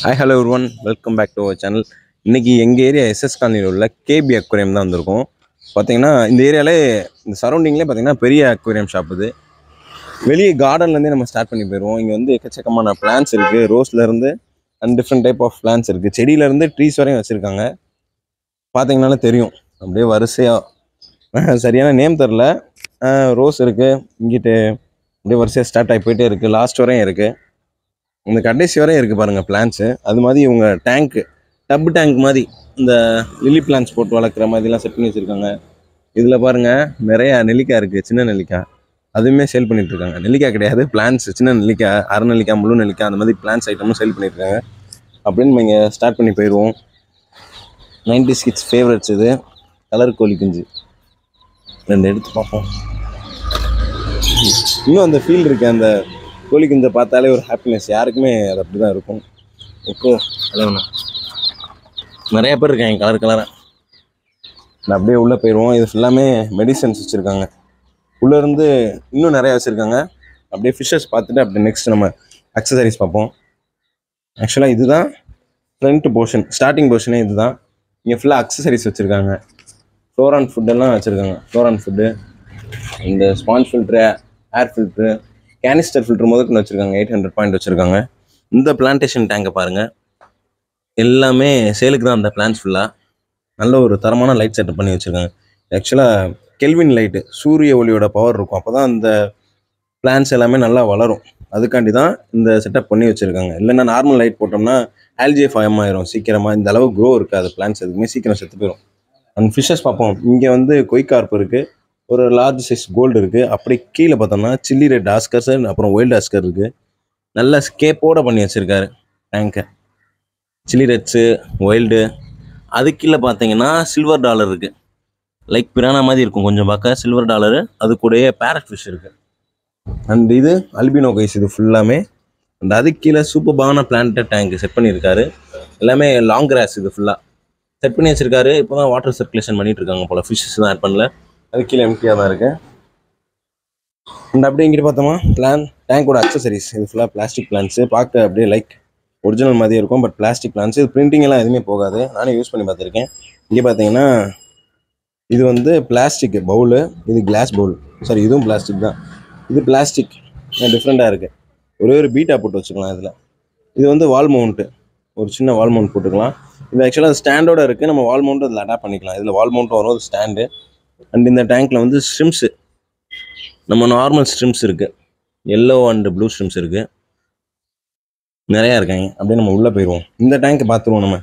Hi hello one welcome back to our channel இன்றைக்கி எங்கள் area SS காலனியில் உள்ள கேபி அக்வேரியம் தான் வந்திருக்கோம். பார்த்தீங்கன்னா இந்த ஏரியாவிலே இந்த சரௌண்டிங்லேயே பார்த்தீங்கன்னா பெரிய அக்வேரியம் ஷாப் இது. வெளியே கார்டன்லேருந்தே நம்ம ஸ்டார்ட் பண்ணி போயிடுவோம் இங்கே வந்து எக்கச்சக்கமான பிளான்ஸ் இருக்குது ரோஸ்லேருந்து and different type of plants இருக்குது செடியிலேருந்து ட்ரீஸ் வரையும் வச்சுருக்காங்க. பார்த்தீங்கனாலே தெரியும். அப்படியே வரிசையாக சரியான நேம் தெரில ரோஸ் இருக்குது இங்கிட்டு அப்படியே வரிசையாக ஸ்டார்ட் ஆகி போயிட்டே இருக்குது லாஸ்ட் வரையும் இருக்குது இந்த கடைசி வரையும் இருக்குது பாருங்கள் பிளான்ஸு அது மாதிரி இவங்க டேங்க்கு டப் டேங்க் மாதிரி இந்த லில்லி பிளான்ஸ் போட்டு வளர்க்குற மாதிரிலாம் செட் பண்ணி வச்சுருக்காங்க. இதில் பாருங்கள் நிறையா நெல்லிக்காய் இருக்குது சின்ன நெல்லிக்காய். அதுவுமே சேல் பண்ணிகிட்ருக்காங்க இருக்காங்க. நெல்லிக்காய் கிடையாது பிளான்ஸ் சின்ன நெல்லிக்காய் அரை நெல்லிக்காய் முழு நெல்லிக்காய் அந்த மாதிரி பிளான்ஸ் ஐட்டமும் சேல் பண்ணியிருக்காங்க அப்படின்னு நம்ம இங்கே ஸ்டார்ட் பண்ணி போயிடுவோம். நைன்டி கிட்ஸ் ஃபேவரட்ஸ் இது. கலர் கோழி குஞ்சு. ரெண்டு எடுத்து பார்ப்போம். இன்னும் அந்த ஃபீல் இருக்குது அந்த கோழி குஞ்சை பார்த்தாலே ஒரு ஹாப்பினஸ் யாருக்குமே அது அப்படி தான் இருக்கும். இப்போ அதான் நிறைய பேர் இருக்காங்க கலர் கலராக நான் அப்படியே உள்ளே போயிடுவோம் இது ஃபுல்லாமே மெடிசன்ஸ் வச்சுருக்காங்க. உள்ளேருந்து இன்னும் நிறையா வச்சுருக்காங்க. அப்படியே ஃபிஷ்ஷஸ் பார்த்துட்டு அப்படியே நெக்ஸ்ட் நம்ம அக்சசரிஸ் பார்ப்போம். ஆக்சுவலாக இதுதான் ஃப்ரண்ட் போர்ஷன் ஸ்டார்டிங் போர்ஷனே இதுதான். இங்கே ஃபுல்லாக அக்சசரிஸ் வச்சுருக்காங்க. ஃப்ளோரான் ஃபுட்டெல்லாம் வச்சுருக்காங்க. ஃப்ளோரான் ஃபுட்டு இந்த sponge filter air filter canister filter முதற்கொண்டு வச்சுருக்காங்க. எயிட் ஹண்ட்ரட் பாயிண்ட் வச்சுருக்காங்க. இந்த பிளான்டேஷன் டேங்கை பாருங்கள் எல்லாமே சேலுக்கு தான் அந்த பிளான்ஸ் ஃபுல்லாக நல்ல ஒரு தரமான லைட் செட்டப் பண்ணி வச்சுருக்காங்க. ஆக்சுவலாக கெல்வின் லைட்டு சூரிய ஒளியோட பவர் இருக்கும். அப்போ தான் அந்த பிளான்ஸ் எல்லாமே நல்லா வளரும். அதுக்காண்டி தான் இந்த செட்டப் பண்ணி வச்சுருக்காங்க. இல்லைன்னா நார்மல் லைட் போட்டோம்னா ஆல்ஜே ஃபயம் ஆயிரும். சீக்கிரமாக இந்த அளவு க்ரோ இருக்காது. பிளான்ஸ் எதுவுமே சீக்கிரம் செத்து போயிடும் அண்ட் ஃபிஷஸ் பார்ப்போம். இங்கே வந்து கொய்கார்ப் இருக்குது ஒரு லார்ஜ் சைஸ் கோல்டு இருக்குது அப்படி கீழே பார்த்தோம்னா சில்லி ரெட் ஆஸ்கர்ஸ் அப்புறம் ஒயில்டு ஆஸ்கர் இருக்குது நல்ல ஸ்கேப்போடு பண்ணி வச்சுருக்காரு டேங்கை சில்லி ரெட்ஸு ஒயில்டு அது கீழே பார்த்தீங்கன்னா சில்வர் டாலர் இருக்குது லைக் பிரானா மாதிரி இருக்கும். கொஞ்சம் பார்க்க சில்வர் டாலரு அது கூடயே பேரட் ஃபிஷ் இருக்குது அண்ட் இது அல்பினோ கைஸ் இது ஃபுல்லாமே அந்த அது கீழே சூப்பர்பான பிளான்டட் டேங்க் செட் பண்ணியிருக்காரு. எல்லாமே லாங் கிராஸ் இது ஃபுல்லாக செட் பண்ணி வச்சுருக்காரு. இப்போ தான் வாட்டர் சர்க்குலேஷன் பண்ணிகிட்டு இருக்காங்க போல. ஃபிஷ்ஷஸ் தான் ஆட் பண்ணல. அது கீழே எம்டியாக தான் இருக்குது அண்ட் அப்படியே இங்கிட்டு பார்த்தோமா பிளான் டேங்கோட அக்சசரிஸ் இது ஃபுல்லாக பிளாஸ்டிக் பிளான்ஸு பார்க்க அப்படியே லைக் ஒரிஜினல் மாதிரியே இருக்கும் பட் பிளாஸ்டிக் பிளான்ஸ் இது பிரிண்டிங் எல்லாம் எதுவுமே போகாது. நானும் யூஸ் பண்ணி பார்த்துருக்கேன். இங்கே பார்த்தீங்கன்னா இது வந்து பிளாஸ்டிக் பவுலு இது கிளாஸ் பவுல் சாரி இதுவும் பிளாஸ்டிக் தான். இது பிளாஸ்டிக் டிஃப்ரெண்ட்டாக இருக்குது ஒரே ஒரு பீட்டா போட்டு வச்சுக்கலாம் இதில். இது வந்து வால் மவுண்ட்டு ஒரு சின்ன வால் மவுண்ட் போட்டுக்கலாம். இது ஆக்சுவலாக ஸ்டாண்டோட இருக்குது நம்ம வால் மவுண்ட்டு அதில் அடாப்ட் பண்ணிக்கலாம். இதில் வால் மவுண்ட் வரும் அது ஸ்டாண்டு அண்ட் இந்த டேங்க்கில் வந்து ஸ்ட்ரிம்ஸு நம்ம நார்மல் ஸ்ட்ரிம்ஸ் இருக்குது எல்லோ அண்ட் ப்ளூ ஸ்ட்ரிம்ஸ் இருக்குது நிறையா இருக்காங்க. அப்படியே நம்ம உள்ளே போயிடுவோம் இந்த டேங்க் பார்த்துருவோம் நம்ம.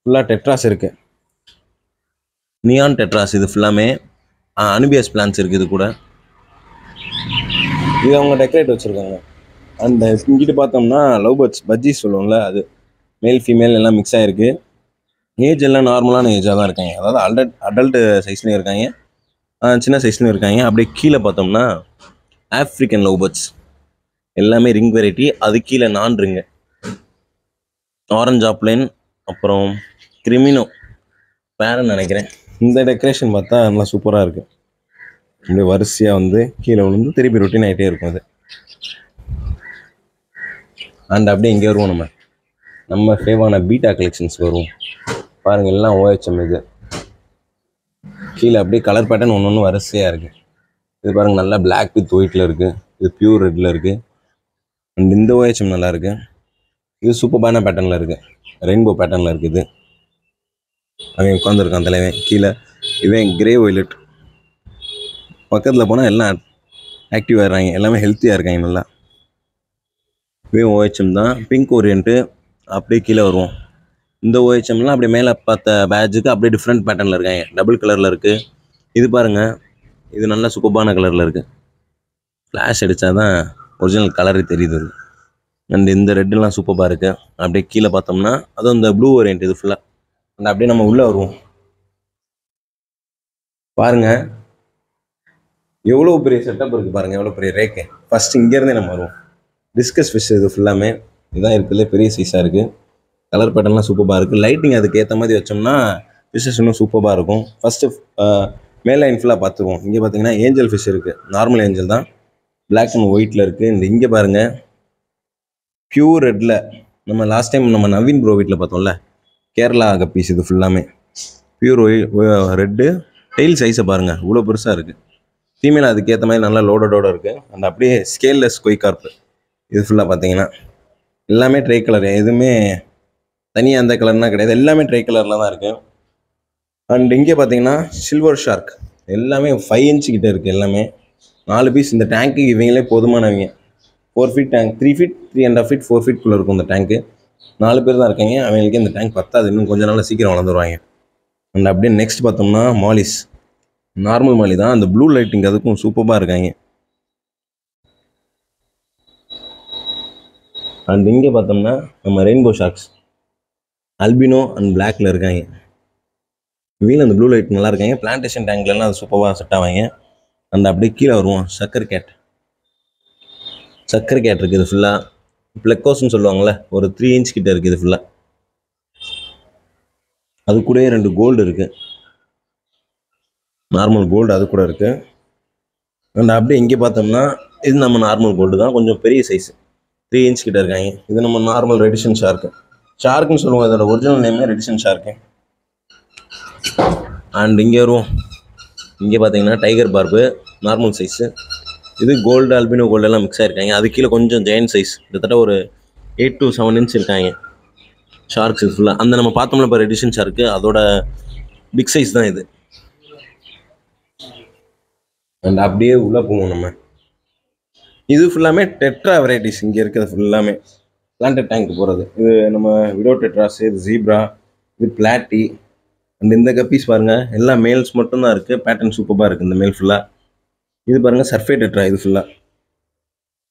ஃபுல்லாக டெட்ராஸ் இருக்குது நியான் டெட்ராஸ் இது ஃபுல்லாமே அனுபியஸ் பிளான்ஸ் இருக்குது இது கூட. இது அவங்க டெக்கரேட் வச்சுருக்காங்க. அந்த இங்கிட்டு பார்த்தோம்னா லவ் பேர்ட்ஸ் பஜ்ஜி சொல்லுவோம்ல அது. மேல் ஃபீமேல் எல்லாம் மிக்ஸ் ஆகிருக்கு ஏஜ் எல்லாம் நார்மலான ஏஜாக தான் இருக்காங்க. அதாவது அடல்ட் அடல்ட் சைஸ்லேயும் இருக்காங்க. சின்ன சைஸ்லையும் இருக்காங்க. அப்படியே கீழே பார்த்தோம்னா ஆஃப்ரிக்கன் லவ் பேர்ட்ஸ் எல்லாமே ரிங் வெரைட்டி அது கீழே நான் ரிங்கு ஆரஞ்ச் ஆப்லைன் அப்புறம் கிரிமினோ பேரன் நினைக்கிறேன்? இந்த டெக்கரேஷன் பார்த்தா நல்லா சூப்பராக இருக்குது அப்படியே வரிசையாக வந்து கீழே விழுந்து திருப்பி ரொட்டீன் ஆகிட்டே இருக்கும் அது. அண்ட் அப்படியே இங்கே வருவோம் நம்ம. நம்ம ஃபேவான பீட்டா கலெக்ஷன்ஸ் வருவோம். பாருங்க எல்லாம் ஓஹெச்எம் இது. கீழே அப்படியே கலர் பேட்டர்ன் ஒன்று ஒன்று வரிசையாக இருக்குது இது பாருங்க நல்லா பிளாக் வித் ஒயிட்டில் இருக்குது இது பியூர் ரெட்டில் இருக்குது அண்ட் இந்த ஓஹெச்எம் நல்லா இருக்குது இது சூப்பர்பான பேட்டர்னில் இருக்குது ரெயின்போ பேட்டர்னில் இருக்குது இது. அவன் உட்காந்துருக்கான் தலைவன். கீழே இவன் கிரே ஒய்லெட் பக்கத்தில் போனால் எல்லாம் ஆக்டிவ் இருக்காங்க. எல்லாமே ஹெல்த்தியாக இருக்காங்க நல்லா. இவன் ஓஹெச்எம் தான். பிங்க் ஓரியன்ட்டு அப்படியே கீழே வருவோம் இந்த ஓஹெச்எம்லாம் அப்படியே மேலே பார்த்த பேட்ஜுக்கு அப்படியே டிஃப்ரெண்ட் பேட்டர்னில் இருக்காங்க. டபுள் கலரில் இருக்குது இது பாருங்கள் இது நல்ல சூப்பர்பான கலரில் இருக்குது ஃப்ளாஷ் அடித்தா தான் ஒரிஜினல் கலரே தெரியுது அது. அண்ட் இந்த ரெட்டெல்லாம் சூப்பராக இருக்குது அப்படியே கீழே பார்த்தோம்னா அதுவும் இந்த ப்ளூ ஓரியன்ட் இது ஃபுல்லாக அந்த அப்படியே நம்ம உள்ளே வருவோம். பாருங்கள் எவ்வளோ பெரிய செட்டப் இருக்குது பாருங்கள் எவ்வளோ பெரிய ரேக்கு ஃபஸ்ட் இங்கேருந்தே நம்ம வருவோம். டிஸ்கஸ் ஃபிஷ் இது ஃபுல்லாமே இதுதான் இருக்குல்ல பெரிய சைஸாக இருக்குது கலர் பேட்டர்ன்லாம் சூப்பராக இருக்குது லைட்டிங் அதுக்கு ஏற்ற மாதிரி வச்சோம்னா ஃபிஷ்ஷஸ் இன்னும் சூப்பராக இருக்கும். ஃபஸ்ட்டு மேல் லைன் ஃபுல்லாக பார்த்துருவோம். இங்கே பார்த்தீங்கன்னா ஏஞ்சல் ஃபிஷ் இருக்குது நார்மல் ஏஞ்சல் தான். பிளாக் அண்ட் ஒயிட்டில் இருக்குது இந்த இங்கே பாருங்கள் பியூர் ரெட்டில் நம்ம லாஸ்ட் டைம் நம்ம நவீன் ப்ரோ வீட்டில் பார்த்தோம்ல கேரளா கப்பீஸ் இது ஃபுல்லாமே பியூர் ரெட்டு டெய்ல் uh, சைஸை பாருங்கள் இவ்வளோ பெருசாக இருக்குது ஃபீமேல் அதுக்கேற்ற மாதிரி நல்லா லோடடோட இருக்குது அந்த அப்படியே ஸ்கேல்லெஸ் கொய் கார்ப்பு இது ஃபுல்லாக பார்த்தீங்கன்னா எல்லாமே ட்ரை கலர் எதுவுமே தனியாக அந்த கலர்னால் கிடையாது. எல்லாமே ட்ரை கலரில் தான் இருக்குது அண்ட் இங்கே பார்த்தீங்கன்னா சில்வர் ஷார்க் எல்லாமே ஃபைவ் இன்ச் கிட்ட இருக்குது எல்லாமே. நாலு பீஸ் இந்த டேங்க்கு இவங்களே போதுமானவங்க. Four feet tank three feet three and half feet four ஃபீட்குள்ளே இருக்கும் இந்த டேங்க்கு நாலு பேர் தான் இருக்காங்க. அவங்களுக்கு இந்த டேங்க் பத்தாது. இன்னும் கொஞ்ச நாள் சீக்கிரம் வளர்ந்துருவாங்க அண்ட் அப்படியே நெக்ஸ்ட் பார்த்தோம்னா மாலிஸ் நார்மல் மாலி தான். அந்த ப்ளூ லைட்டிங் அதுக்கும் சூப்பராக இருக்காங்க. அண்ட் இங்கே பார்த்தோம்னா நம்ம ரெயின்போ ஷார்க்ஸ் அல்பினோ அண்ட் பிளாக்ல இருக்காங்க. வீல் அந்த ப்ளூ லைட் நல்லா இருக்காங்க. பிளான்டேஷன் டேங்க்லலாம் அது சூப்பராக செட் ஆவாங்க. அந்த அப்படியே கீழே வருவோம். சக்கர் கேட் சக்கர் கேட் இருக்குது ஃபுல்லாக ப்ளெக்கோஸ்னு சொல்லுவாங்கள்ல ஒரு த்ரீ இன்ச் கிட்ட இருக்குது ஃபுல்லாக அது கூடயே ரெண்டு கோல்டு இருக்குது நார்மல் கோல்டு அது கூட இருக்குது அண்ட் அப்படியே இங்கே பார்த்தோம்னா இது நம்ம நார்மல் கோல்டு தான். கொஞ்சம் பெரிய சைஸ் த்ரீ இன்ச் கிட்ட இருக்காங்க. இது நம்ம நார்மல் ரெடிஷன் ஷார்க்கு ஷார்க்குன்னு சொல்லுவோம் அதோட ஒரிஜினல் நேமே ரெடிசன் ஷார்க்கு அண்ட் இங்கே வருவோம். இங்கே பார்த்தீங்கன்னா டைகர் பார்பு நார்மல் சைஸு இது கோல்டு அல்பினோ கோல்டு எல்லாம் மிக்ஸ் ஆகிருக்காங்க அது கீழே கொஞ்சம் ஜெயின் சைஸ் கிட்டத்தட்ட ஒரு எயிட் டு செவன் இன்ச் இருக்காங்க. ஷார்க்ஸ் இது ஃபுல்லாக அந்த நம்ம பார்த்தோம்ல இப்போ ரெடிஷன் ஷார்க்கு அதோட பிக் சைஸ் தான் இது. அண்ட் அப்படியே உள்ளே போவோம் நம்ம. இது ஃபுல்லாமே டெட்ரா வெரைட்டிஸ் இங்கே இருக்கிறது ஃபுல்லாமே பிளான்டட் டேங்க் போகிறது இது நம்ம விடோ டெட்ராஸ் இது ஜீப்ரா இது பிளாட்டி அண்ட் இந்த கப்பீஸ் பாருங்கள் எல்லா மேல்ஸ் மட்டும்தான் இருக்குது பேட்டர்ன் சூப்பராக இருக்குது இந்த மேல் ஃபுல்லாக இது பாருங்கள் சர்ஃபே டெட்ரா இது ஃபுல்லாக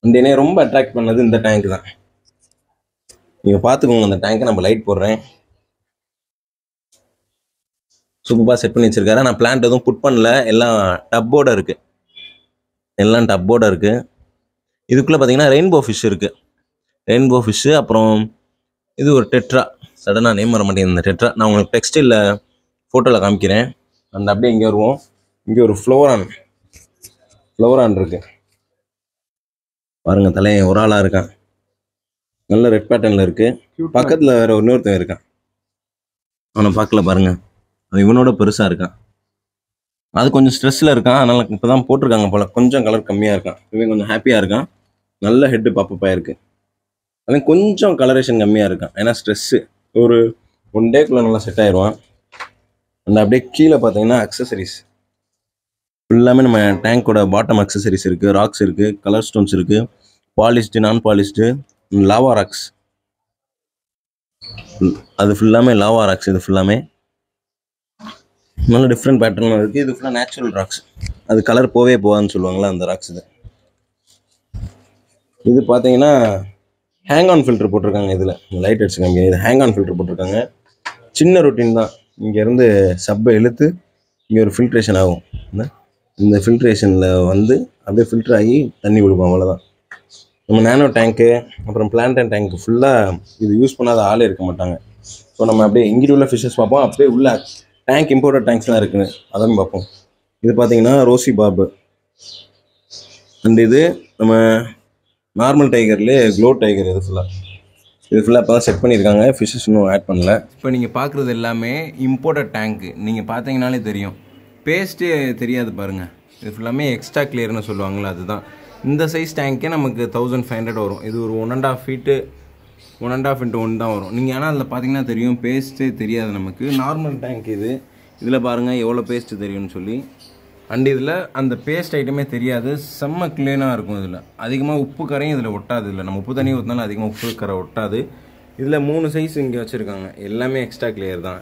அந்த என்னைய ரொம்ப அட்ராக்ட் பண்ணது இந்த டேங்க் தான். நீங்கள் பார்த்துக்கோங்க அந்த டேங்க்கை நம்ம லைட் போடுறேன். சூப்பராக செட் பண்ணி வச்சிருக்காரு. நான் பிளான்ட் எதுவும் புட் பண்ணல. எல்லாம் டப்போட இருக்குது எல்லாம் டப்போட இருக்குது இதுக்குள்ளே பார்த்தீங்கன்னா ரெயின்போ ஃபிஷ் இருக்குது ரெயின்போ ஃபிஷ்ஷு அப்புறம் இது ஒரு டெட்ரா சடனாக நேம் வர மாட்டேங்குது இந்த டெட்ரா நான் உங்களுக்கு டெக்ஸ்டைலில் ஃபோட்டோவில் காமிக்கிறேன். அந்த அப்படியே இங்கே வருவோம். இங்கே ஒரு ஃப்ளோரான் ஃப்ளோரான் இருக்கு. பாருங்க தலையன் ஒரு ஆளாக இருக்கான். நல்ல ரெட் பேட்டர்னில் இருக்கு. பக்கத்தில் வேற இன்னொருத்தன் இருக்கான். அவனை பார்க்கல பாருங்க. அவன் இவனோட பெருசாக இருக்கான். அது கொஞ்சம் ஸ்ட்ரெஸ்ஸில் இருக்கான். அதனால இப்போ தான் போட்டிருக்காங்க போல. கொஞ்சம் கலர் கம்மியாக இருக்கான். இவன் கொஞ்சம் ஹாப்பியாக இருக்கான். நல்ல ஹெட்டு பாப்பப்பாக இருக்கு. அவன் கொஞ்சம் கலரேஷன் கம்மியாக இருக்கான் ஏன்னா ஸ்ட்ரெஸ்ஸு ஒரு ஒன் டேக்குள்ளே நல்லா செட் ஆயிடுவான் அந்த அப்படியே கீழே பார்த்தீங்கன்னா அக்சசரிஸ் ஃபுல்லாமே நம்ம டேங்கோட பாட்டம் அக்சசரிஸ் இருக்குது ராக்ஸ் இருக்குது கலர் ஸ்டோன்ஸ் இருக்குது பாலிஷ்டு நான் பாலிஷ்டு லாவா ராக்ஸ் அது ஃபுல்லாமே லாவா ராக்ஸ் இது ஃபுல்லாமே நல்ல டிஃப்ரெண்ட் பேட்டர்னில் இருக்குது இது ஃபுல்லாக நேச்சுரல் ராக்ஸ் அது கலர் போவே போகாதுன்னு சொல்லுவாங்களா அந்த ராக்ஸ் இது. இது பார்த்தீங்கன்னா ஹேங் ஆன் ஃபில்டர் போட்டிருக்காங்க இதில். லைட் அடிச்சுக்காங்க இது ஹேங் ஆன் ஃபில்டர் போட்டிருக்காங்க. சின்ன ரொட்டீன் தான். இங்கேருந்து சப்பை இழுத்து இங்கே ஒரு ஃபில்ட்ரேஷன் ஆகும். இந்த ஃபில்ட்ரேஷனில் வந்து அப்படியே ஃபில்டர் ஆகி தண்ணி கொடுக்கும் அவ்வளோதான் நம்ம நேனோ டேங்க்கு அப்புறம் பிளான்டன் டேங்க்கு ஃபுல்லாக இது யூஸ் பண்ணாத ஆளே இருக்க மாட்டாங்க. ஸோ நம்ம அப்படியே இங்கிட்டு உள்ள ஃபிஷஸ் பார்ப்போம். அப்படியே உள்ள டேங்க் இம்போர்ட்டட் டேங்க்ஸ்லாம் இருக்குன்னு அதையும் பார்ப்போம். இது பார்த்தீங்கன்னா ரோசி பாபு. அண்ட் இது நம்ம நார்மல் டைகர்லேயே க்ளோ டைகர் இது ஃபுல்லாக இது ஃபுல்லாக இப்போ தான் செட் பண்ணியிருக்காங்க. ஃபிஷஸ் இன்னும் ஆட் பண்ணல. இப்போ நீங்கள் பார்க்குறது எல்லாமே இம்போர்ட்டட் டேங்க்கு நீங்கள் பார்த்தீங்கனாலே தெரியும். பேஸ்ட்டே தெரியாது பாருங்கள் இது ஃபுல்லாமே எக்ஸ்ட்ரா கிளியர்னு சொல்லுவாங்களே அதுதான். இந்த சைஸ் டேங்க்கே நமக்கு தௌசண்ட் ஃபைவ் ஹண்ட்ரட் வரும். இது ஒரு one and half feet one and half into one தான் வரும். நீங்கள் ஆனால் அதில் பார்த்தீங்கன்னா தெரியும். பேஸ்ட்டே தெரியாது நமக்கு. நார்மல் டேங்க் இது. இதில் பாருங்கள் எவ்வளோ பேஸ்ட்டு தெரியும்னு சொல்லி. அண்ட் இதில் அந்த பேஸ்ட் ஐட்டமே தெரியாது. செம்ம க்ளீனாக இருக்கும் இதில். அதிகமாக உப்பு கரையும் இதில் ஒட்டாது இல்லை நம்ம உப்பு தண்ணி ஊற்றினாலும் அதிகமாக உப்பு கரை ஒட்டாது. இதில் மூணு சைஸ் இங்கே வச்சுருக்காங்க. எல்லாமே எக்ஸ்ட்ரா கிளியர் தான்.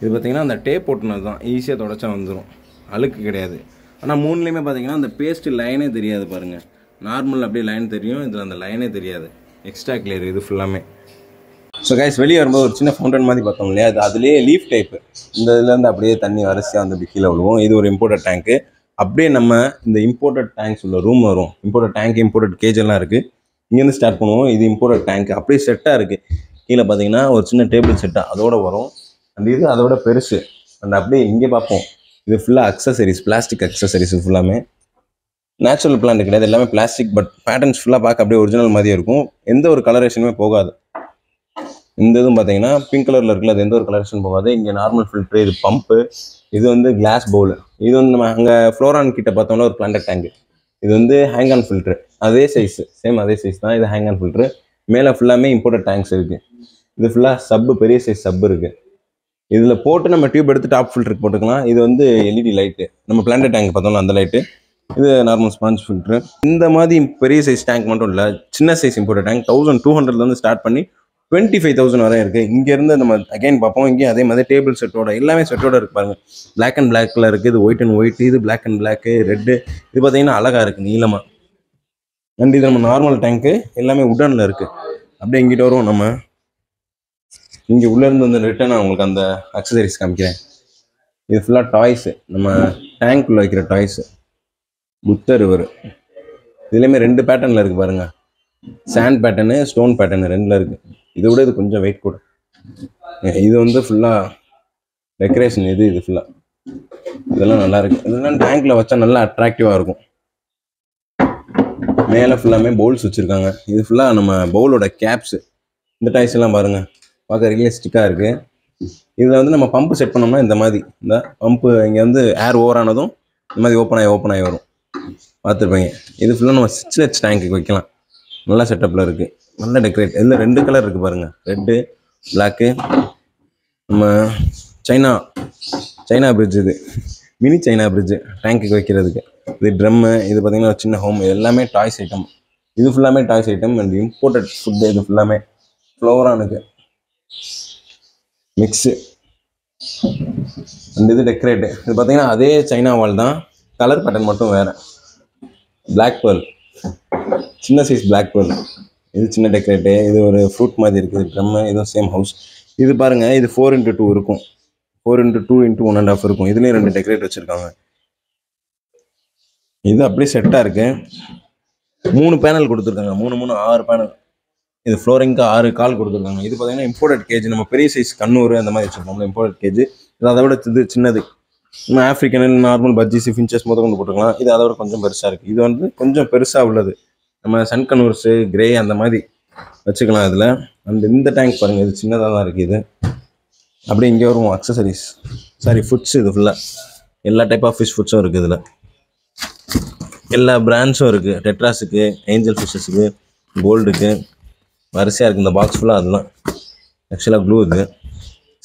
இது பார்த்திங்கன்னா அந்த டேப் ஒட்டினது தான். ஈஸியாக தொடச்சா வந்துடும் அழுக்கு கிடையாது. ஆனால் மூணுலேயுமே பார்த்தீங்கன்னா அந்த பேஸ்ட்டு லைனே தெரியாது பாருங்கள் நார்மல் அப்படியே லைன் தெரியும். இதில் அந்த லைனே தெரியாது. எக்ஸ்ட்ரா கிளியர் இது ஃபுல்லாமே ஸோ கைஸ் வெளியே வரும்போது ஒரு சின்ன ஃபவுண்டன் மாதிரி பார்த்தோம் இல்லையா? அது அதுலேயே லீஃப் டைப்பு இந்த இதுலேருந்து அப்படியே தண்ணி வரிசையாக வந்து கீழே விழுவோம். இது ஒரு இம்போர்ட்டட் டேங்க்கு அப்படியே நம்ம இந்த இம்போர்ட்டட் டேங்க்ஸ் உள்ள ரூம் வரும். இம்போர்ட்டட் டேங்க் இம்போர்ட்டட் கேஜ் எல்லாம் இருக்குது இங்கேருந்து ஸ்டார்ட் பண்ணுவோம். இது இம்போர்ட்டட் டேங்க் அப்படியே செட்டாக இருக்குது கீழே பார்த்தீங்கன்னா ஒரு சின்ன டேபிள் செட்டாக அதோட வரும். அந்த இது அதோட பெருசு. அந்த அப்படியே இங்கே பார்ப்போம். இது ஃபுல்லாக அக்சசரிஸ் பிளாஸ்டிக் அக்சசரிஸ் ஃபுல்லாமே நேச்சுரல் பிளான்ட் கிடையாது. எல்லாமே பிளாஸ்டிக் பட் பேட்டர்ன்ஸ் ஃபுல்லாக பார்க்க அப்படியே ஒரிஜினல் மாதிரியே இருக்கும். எந்த ஒரு கலரேஷனுமே போகாது. இந்த இதுவும் பார்த்தீங்கன்னா பிங்க் கலரில் இருக்குல்ல அது எந்த ஒரு கலெக்ஷன் போகாது. இங்கே நார்மல் ஃபில்ட்ரு இது பம்பு இது வந்து கிளாஸ் பவுல் இது வந்து நம்ம அங்கே ஃப்ளோரான் கிட்ட பார்த்தோம்னா ஒரு பிளான்டட் டேங்க் இது வந்து ஹேங் ஆன் ஃபில்ட்ரு அதே சைஸ் சேம் அதே சைஸ் தான். இது ஹேங் ஆன் ஃபில்ட்ரு மேலே ஃபுல்லாமே இம்போர்ட்டட் டேங்க்ஸ் இருக்குது இது ஃபுல்லாக சப்பு பெரிய சைஸ் சப் இருக்குது இதில் போட்டு நம்ம டியூப் எடுத்து டாப் ஃபில்டருக்கு போட்டுக்கலாம். இது வந்து எல்இடி லைட்டு நம்ம பிளான்டட் டேங்க் பார்த்தோம்னா அந்த லைட்டு இது நார்மல் ஸ்பான்ஸ் ஃபில்ட்ரு இந்த மாதிரி பெரிய சைஸ் டேங்க் மட்டும் இல்லை சின்ன size imported tank thousand two ஹண்ட்ரட்லேருந்து ஸ்டார்ட் பண்ணி டுவெண்ட்டி ஃபைவ் தௌசண்ட் வரை இருக்குது இங்கேருந்து நம்ம அகைன் பார்ப்போம். இங்கேயும் அதே மாதிரி டேபிள் செட்டோட எல்லாமே செட்டோட இருக்கு பாருங்க. பிளாக் அண்ட் பிளாக்ல இருக்குது இது ஒயிட் அண்ட் ஒயிட் இது பிளாக் அண்ட் பிளாக்கு ரெட்டு இது பார்த்தீங்கன்னா அழகாக இருக்குது நீளமாக அண்ட் இது நம்ம நார்மல் டேங்க்கு எல்லாமே உடனில் இருக்குது அப்படியே இங்கிட்ட வருவோம் நம்ம. இங்கே உள்ளேருந்து வந்து ரிட்டர்ன் நான் உங்களுக்கு அந்த அக்சசரிஸ் காமிக்கிறேன். இது ஃபுல்லாக டாய்ஸு நம்ம டேங்க்குள்ளே வைக்கிற டாய்ஸு புத்தர் இவர். இதுலேயுமே ரெண்டு பேட்டர்னில் இருக்குது பாருங்கள் சாண்ட் பேட்டர்னு ஸ்டோன் பேட்டர்னு ரெண்டில் இருக்குது இதை விட இது கொஞ்சம் வெயிட் கூட. இது வந்து ஃபுல்லாக டெக்கரேஷன் இது இது ஃபுல்லாக இதெல்லாம் நல்லா இருக்கு. இதெல்லாம் டேங்க்ல வச்சா நல்லா அட்ராக்டிவாக இருக்கும். மேலே ஃபுல்லாமே பவுல்ஸ் வச்சுருக்காங்க. இது ஃபுல்லாக நம்ம பவுலோட கேப்ஸு இந்த டைஸ் எல்லாம் பாருங்கள் பார்க்க ரியலிஸ்டிக்காக இருக்குது இதில் வந்து நம்ம பம்பு செட் பண்ணோம்னா இந்த மாதிரி. இந்த பம்பு இங்கே வந்து ஏர் ஓவர் ஆனதும் இந்த மாதிரி ஓப்பன் ஆகி ஓப்பன் ஆகி வரும். பார்த்துருப்பீங்க. இது ஃபுல்லாக நம்ம சிக்ஸ் ஹெச் டேங்க்கு வைக்கலாம். நல்ல செட்டப்பில் இருக்குது நல்ல டெக்கரேட் இதில் ரெண்டு கலர் இருக்குது பாருங்கள் ரெட்டு பிளாக்கு நம்ம சைனா சைனா பிரிட்ஜ் இது. மினி சைனா பிரிட்ஜ் டேங்க்குக்கு வைக்கிறதுக்கு. இது ட்ரம்மு இது பார்த்தீங்கன்னா ஒரு சின்ன ஹோம் எல்லாமே டாய்ஸ் ஐட்டம் இது ஃபுல்லாமே toys item and imported food இது ஃபுல்லாமே ஃப்ளோரானுக்கு மிக்ஸு அண்ட் இது டெக்கரேட்டு இது பார்த்தீங்கன்னா அதே சைனா வால் தான். கலர் பேட்டர்ன் மட்டும் வேறு. பிளாக் பேர்ல் சின்ன சைஸ் பிளாக் பேர்ல் இது சின்ன டெக்கரேட்டு இது ஒரு ஃப்ரூட் மாதிரி இருக்குது. ட்ரம்மு இதுவும் சேம் ஹவுஸ் இது பாருங்கள் இது ஃபோர் இன்ட்டு டூ இருக்கும். Four into two into one and half இருக்கும். இதுலேயும் ரெண்டு டெக்கரேட் வச்சுருக்காங்க. இது அப்படியே செட்டாக இருக்கு. மூணு பேனல் கொடுத்துருக்காங்க. மூணு மூணு ஆறு பேனல் இது ஃப்ளோரிங்க்கு ஆறு கால் கொடுத்துருக்காங்க. இது பார்த்தீங்கன்னா இம்போர்ட்டட் கேஜ் நம்ம பெரிய சைஸ் கண்ணூர் அந்த மாதிரி வச்சுருக்கோம்ல இம்போர்ட்டட் கேஜ் இது அதை விட இது சின்னது. நம்ம ஆஃப்ரிக்கன் நார்மல் பஜ்ஜிஸ் ஃபின்ச்சஸ் முத கொண்டு போட்டுக்கலாம். இது அதை விட கொஞ்சம் பெருசாக இருக்குது இது வந்து கொஞ்சம் பெருசாக உள்ளது. நம்ம சன் கன்வர்ஸு கிரே அந்த மாதிரி வச்சுக்கலாம் இதில். அந்த இந்த டேங்க் பாருங்கள் இது சின்னதாக தான் இருக்குது. இது அப்படியே இங்கே வரும் அக்சசரிஸ் சாரி ஃபுட்ஸ் இது ஃபுல்லாக எல்லா டைப் ஆஃப் ஃபிஷ் ஃபுட்ஸும் இருக்குது இதில். எல்லா பிராண்ட்ஸும் இருக்குது. டெட்ராஸுக்கு ஏஞ்சல் ஃபிஷ்ஷஸுக்கு கோல்டுக்கு வரிசையாக இருக்குது இந்த பாக்ஸ் ஃபுல்லாக அதெல்லாம். ஆக்சுவலாக க்ளூ இது.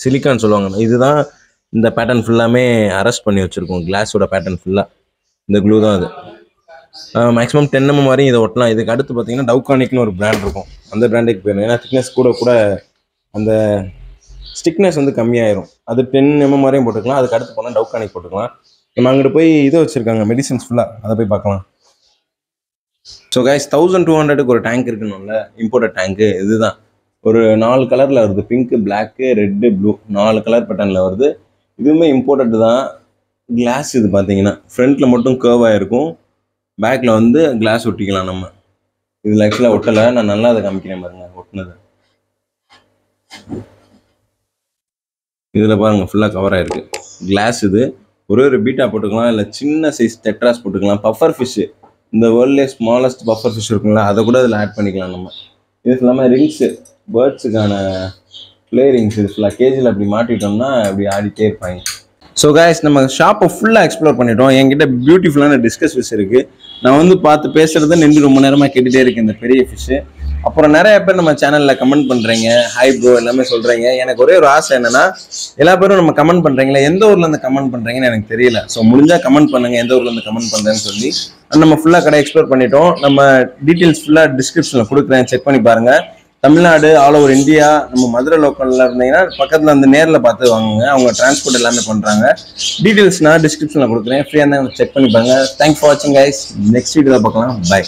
சிலிக்கான் சொல்லுவாங்க. இதுதான் இந்த பேட்டர்ன் ஃபுல்லாமே அரெஸ்ட் பண்ணி வச்சுருக்கோம். கிளாஸோட பேட்டர்ன் ஃபுல்லாக இந்த க்ளூ தான் அது. மேக்ஸிமம் டென் எம்எம் வரையும் இதை ஒட்டலாம். இதுக்கு அடுத்து பார்த்தீங்கன்னா டவுகானிக்னு ஒரு பிராண்ட் இருக்கும். அந்த பிராண்டுக்கு போயிடும் ஏன்னா திக்னஸ் கூட கூட அந்த ஸ்டிக்னஸ் வந்து கம்மியாயிரும். அது டென் எம்எம் வரையும் போட்டுக்கலாம். அதுக்கு அடுத்து போனால் டவுகானிக் போட்டுக்கலாம். நம்ம அங்கிட்டு போய் இதை வச்சுருக்காங்க மெடிசன்ஸ் ஃபுல்லாக அதை போய் பார்க்கலாம். ஸோ கைஸ் தௌசண்ட் டூ ஹண்ட்ரடுக்கு ஒரு டேங்க் இருக்கணும்ல இம்போர்ட்டட் டேங்க்கு இதுதான். ஒரு நாலு கலரில் வருது. பிங்க்கு பிளாக்கு ரெட்டு ப்ளூ நாலு கலர் பேட்டர்னில் வருது. இதுவுமே இம்போர்ட்டட் தான். கிளாஸ் இது பார்த்தீங்கன்னா. ஃப்ரண்ட்டில் மட்டும் கேர்வாக இருக்கும் பேக்கில் வந்து கிளாஸ் ஒட்டிக்கலாம் நம்ம. இதில் ஆக்சுவலாக ஒட்டலை. நான் நல்லா அதை காமிக்கிறேன் பாருங்க ஒட்டினது. இதில் பாருங்க ஃபுல்லாக கவர் ஆகிருக்கு கிளாஸ் இது. ஒரே ஒரு பீட்டா போட்டுக்கலாம் இல்லை சின்ன சைஸ் டெட்ராஸ் போட்டுக்கலாம். பஃபர் ஃபிஷ்ஷு இந்த வேர்ல்ட்லேயே ஸ்மாலஸ்ட் பஃபர் ஃபிஷ் இருக்குங்களா அதை கூட இதில் ஆட் பண்ணிக்கலாம் நம்ம. இது இல்லாமல் ரிங்ஸு பேர்ட்ஸுக்கான ப்ளே ரிங்ஸ் இது ஃபுல்லாக கேஜியில் அப்படி மாட்டிட்டோம்னா அப்படி ஆடிட்டே இருப்பாங்க. ஸோ கைஸ் நம்ம ஷாப்பை ஃபுல்லாக எக்ஸ்ப்ளோர் பண்ணிட்டோம். என்கிட்ட பியூட்டிஃபுல்லான டிஸ்கஸ் ஃபிஷ் இருக்குது நான் வந்து பார்த்து பேசுகிறத நின்று ரொம்ப நேரமாக கேட்டுகிட்டே இருக்கேன் இந்த பெரிய ஃபிஷ்ஷு அப்புறம் நிறைய பேர் நம்ம சேனலில் கமெண்ட் பண்ணுறீங்க ஹை ப்ரோ எல்லாமே சொல்கிறீங்க எனக்கு ஒரே ஒரு ஆசை என்னன்னா எல்லா பேரும் நம்ம கமெண்ட் பண்ணுறீங்களா எந்த ஊரில் இருந்து கமெண்ட் பண்ணுறீங்கன்னு எனக்கு தெரியல. ஸோ முடிஞ்சால் கமெண்ட் பண்ணுங்கள் எந்த ஊர்லேருந்து கமெண்ட் பண்ணுறேன்னு சொல்லி. நம்ம ஃபுல்லாக கடை எக்ஸ்ப்ளோர் பண்ணிட்டோம். நம்ம டீட்டெயில்ஸ் ஃபுல்லாக டிஸ்கிரிப்ஷனில் கொடுக்குறேன். செக் பண்ணி பாருங்கள் தமிழ்நாடு ஆல் ஓவர் இந்தியா நம்ம மதுரை லோக்கலில் இருந்தீங்கன்னா பக்கத்தில் வந்து நேரில் பார்த்து வாங்குங்க. அவங்க டிரான்ஸ்போர்ட் எல்லாமே பண்ணுறாங்க டீட்டெயில்ஸ் நான் டிஸ்கிரிப்ஷனில் கொடுக்குறேன். ஃப்ரீயாக இருந்தால் செக் பண்ணி பாருங்க தேங்க்ஸ் ஃபார் வாட்சிங் கைஸ் நெக்ஸ்ட் வீடியோவில் பார்க்கலாம். பை